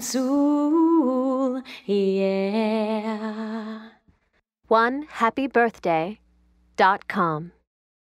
Sul, yeah. One happy birthday dot com.